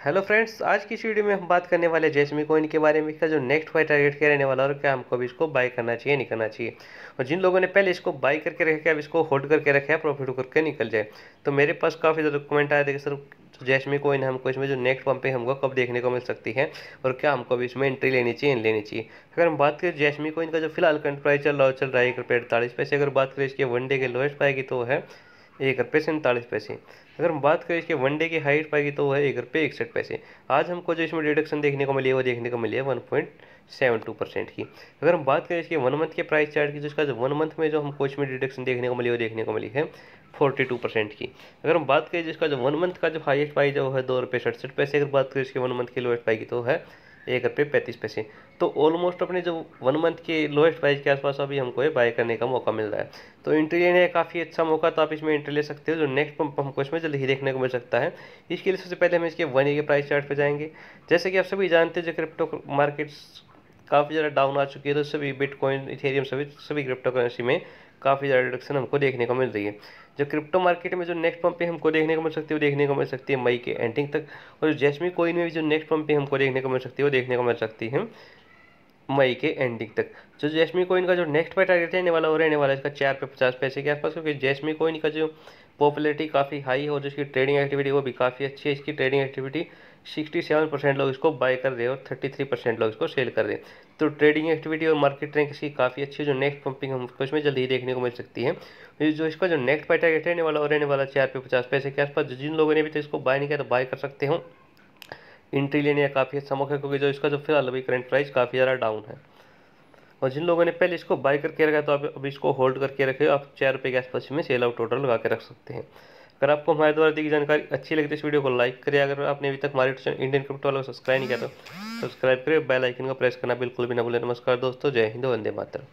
Hello friends आज की इस वीडियो में हम बात करने वाले जैसमी कोइन के बारे में इसका जो नेक्स्ट फाइव टारगेट क्या रहने वाला और क्या हमको अभी इसको बाय करना चाहिए, नहीं करना चाहिए। और जिन लोगों ने पहले इसको बाय करके रखे अब इसको होल्ड करके रखे है प्रॉफिट करके निकल जाए। तो मेरे पास काफ़ी ज़्यादा कमेंट आए थे कि सर जैसमी कोइन हमको इसमें जो नेक्स्ट पंप पे हमको कब देखने को मिल सकती है और क्या हमको अभी इसमें एंट्री लेनी चाहिए, नहीं लेनी चाहिए। अगर हम बात करें जैसमी कोइन का जो फ़िलहाल करंट प्राइस चल रहा है, चल रहा है एक रुपये अड़तालीस पैसे, अगर बात करें इसके वन डे के लोएस्ट पाएगी तो है एक रुपये सैंतालीस पैसे। अगर हम बात करें इसके वनडे की हाइट पाएगी तो वह है एक रुपये इकसठ पैसे। आज हमको जो इसमें डिडक्शन देखने को मिली है, वो देखने को मिली है one point seven two percent की। अगर हम बात करें इसके वन मंथ के प्राइस चार्ट की तो इसका जो वन मंथ में जो हमको इसमें डिडक्शन देखने को मिली वो देखने को मिली है फोर्टी टू परसेंट की। अगर हम बात करें जिसका जो वन मंथ का जो हाइस्ट है, वो है दो रुपये सड़सठ पैसे। अगर बात करें इसके वन मंथ की लोएस्ट पाएगी तो है एक रुपये, पैंतीस पैसे। तो ऑलमोस्ट अपने जो वन मंथ के लोएस्ट प्राइस के आसपास अभी हमको ये बाय करने का मौका मिल रहा है। तो एंट्री लेने का काफ़ी अच्छा मौका तो आप इसमें इंट्री ले सकते हो, जो नेक्स्ट पंप हमको इसमें जल्द ही देखने को मिल सकता है। इसके लिए सबसे पहले हम इसके वन के प्राइस चार्ट पर जाएँगे। जैसे कि आप सभी जानते हैं जो क्रिप्टो मार्केट्स काफ़ी ज़्यादा डाउन आ चुकी है तो सभी बिटकॉइन इथेरियम सभी सभी क्रिप्टो करेंसी में काफ़ी ज़्यादा रिडक्शन हमको देखने को मिल रही है। जो क्रिप्टो मार्केट में जो नेक्स्ट पंप पे हमको देखने को मिल सकती है, वो देखने को मिल सकती है मई के एंडिंग तक। और जैसमी कोइन में भी जो नेक्स्ट पंप पे हमको देखने को मिल सकती है, वो देखने को मिल सकती है। मई के एंडिंग तक। जो जैसमी कोइन का जो नेक्स्ट पे टारगेट रहने वाला, वो रहने वाला है इसका चार पे पचास पैसे के आसपास, क्योंकि जैसमी कोइन का जो पॉपुलरिटी काफ़ी हाई है और जिसकी ट्रेडिंग एक्टिविटी वो भी काफ़ी अच्छी है। इसकी trading activity sixty seven percent लोग इसको बाय कर रहे हैं और थर्टी थ्री परसेंट लोग इसको सेल कर रहे हैं। तो ट्रेडिंग एक्टिविटी और मार्केट रैंक इसकी काफ़ी अच्छी है। जो नेक्स्ट पंपिंग हमको इसमें जल्दी ही देखने को मिल सकती है। जो इसका जो नेक्स्ट बाय टारगेट रहने वाला और रहने वाला चार पे पचास पैसे के आसपास जिन लोगों ने भी तो इसको बाय नहीं किया तो बाय कर सकते हो। इंट्री लेने का काफ़ी अच्छा मौका है, क्योंकि जो इसका जो फ़िलहाल अभी करंट प्राइस काफ़ी ज़्यादा डाउन है। और जिन लोगों ने पहले इसको बाय करके रखा तो आप अभी इसको होल्ड करके रखे आप चार रुपये के आसपास में सेल आउट ऑर्डर लगा के रख सकते हैं। अगर आपको हमारे द्वारा दी गई जानकारी अच्छी लगी तो इस वीडियो को लाइक करें। अगर आपने अभी तक हमारे इंडियन क्रिप्टो वाला सब्सक्राइब नहीं किया तो सब्सक्राइब करें बेल आइकन को प्रेस करना बिल्कुल भी ना भूलें। नमस्कार दोस्तों, जय हिंद, वंदे मातरम।